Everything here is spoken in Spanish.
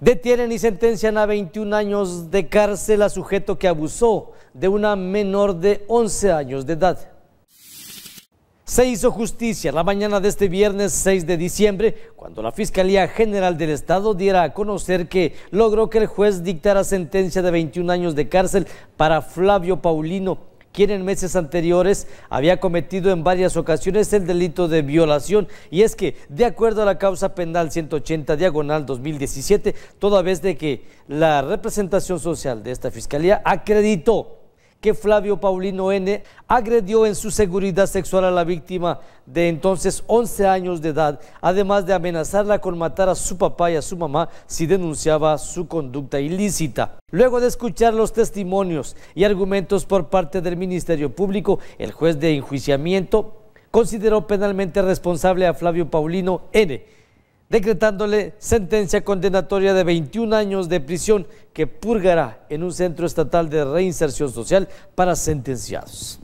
Detienen y sentencian a 21 años de cárcel a sujeto que abusó de una menor de 11 años de edad. Se hizo justicia la mañana de este viernes 6 de diciembre cuando la Fiscalía General del Estado diera a conocer que logró que el juez dictara sentencia de 21 años de cárcel para Flavio Paulino, quien en meses anteriores había cometido en varias ocasiones el delito de violación. Y es que, de acuerdo a la causa penal 180 diagonal 2017, toda vez de que la representación social de esta fiscalía acreditó que Flavio Paulino N. agredió en su seguridad sexual a la víctima de entonces 11 años de edad, además de amenazarla con matar a su papá y a su mamá si denunciaba su conducta ilícita. Luego de escuchar los testimonios y argumentos por parte del Ministerio Público, el juez de enjuiciamiento consideró penalmente responsable a Flavio Paulino N decretándole sentencia condenatoria de 21 años de prisión que purgará en un centro estatal de reinserción social para sentenciados.